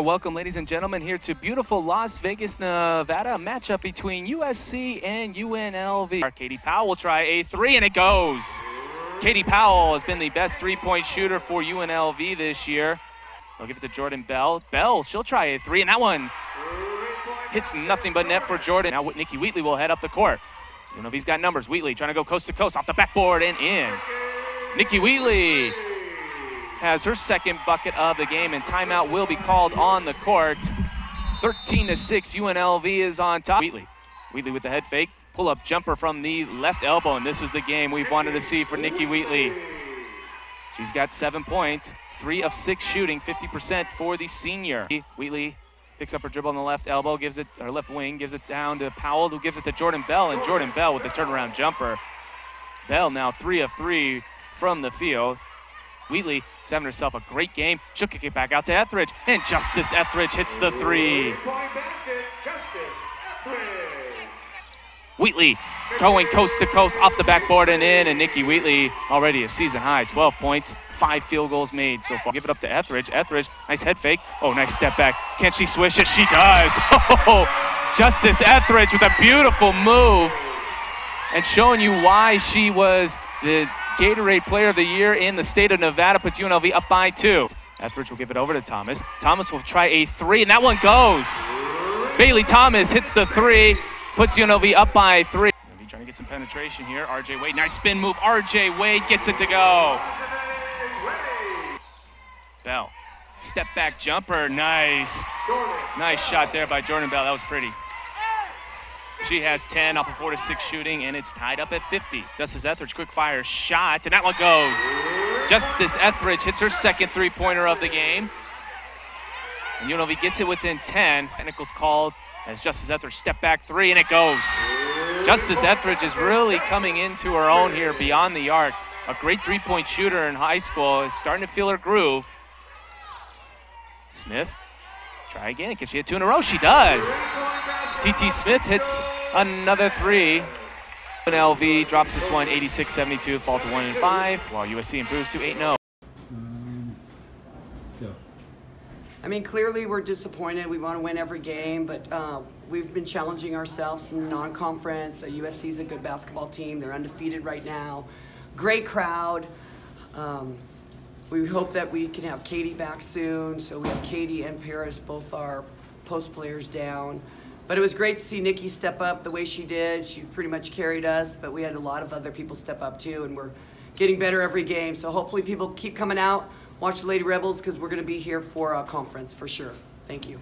Welcome, ladies and gentlemen, here to beautiful Las Vegas, Nevada. Matchup between USC and UNLV. Katie Powell will try a three, and it goes. Katie Powell has been the best three-point shooter for UNLV this year. They'll give it to Jordan Bell. Bell, she'll try a three, and that one hits nothing but net for Jordan. Now Nikki Wheatley will head up the court. UNLV's got numbers. Wheatley trying to go coast to coast off the backboard and in. Nikki Wheatley has her second bucket of the game, and timeout will be called on the court. 13 to 6, UNLV is on top. Wheatley, Wheatley with the head fake, pull up jumper from the left elbow, and this is the game we've wanted to see for Nikki Wheatley. She's got seven points, three of six shooting, 50% for the senior. Wheatley picks up her dribble on the left elbow, gives it, her left wing, gives it down to Powell, who gives it to Jordan Bell, and Jordan Bell with the turnaround jumper. Bell now three of three from the field. Wheatley is having herself a great game. She'll kick it back out to Etheridge, and Justice Etheridge hits the three. Wheatley going coast to coast off the backboard and in, and Nikki Wheatley already a season high, 12 points, five field goals made so far. Give it up to Etheridge. Etheridge, nice head fake. Oh, nice step back. Can she swish it? She does. Oh, Justice Etheridge with a beautiful move and showing you why she was the Gatorade Player of the Year in the state of Nevada, puts UNLV up by two. Etheridge will give it over to Thomas. Thomas will try a three, and that one goes. Bailey Thomas hits the three, puts UNLV up by three. UNLV trying to get some penetration here. RJ Wade, nice spin move. RJ Wade gets it to go. Bell, step back jumper, nice. Nice shot there by Jordan Bell, that was pretty. She has 10 off of 4 to 6 shooting, and it's tied up at 50. Justice Etheridge, quick fire shot, and that one goes. Justice Etheridge hits her second three pointer of the game. And UNLV gets it within 10. Technical's called as Justice Etheridge step back three, and it goes. Justice Etheridge is really coming into her own here beyond the arc. A great three point shooter in high school is starting to feel her groove. Smith, try again. Can she hit two in a row? She does. TT Smith hits another three. LV drops this one 86-72, fall to 1 and 5, while USC improves to 8-0. I mean, clearly we're disappointed. We want to win every game, but uh, we've been challenging ourselves in non-conference. The USC is a good basketball team. They're undefeated right now. Great crowd. Um, we hope that we can have Katie back soon. So we have Katie and Paris, both our post players down. But it was great to see Nikki step up the way she did. She pretty much carried us, but we had a lot of other people step up too, and we're getting better every game. So hopefully people keep coming out, watch the Lady Rebels, because we're going to be here for a conference for sure. Thank you.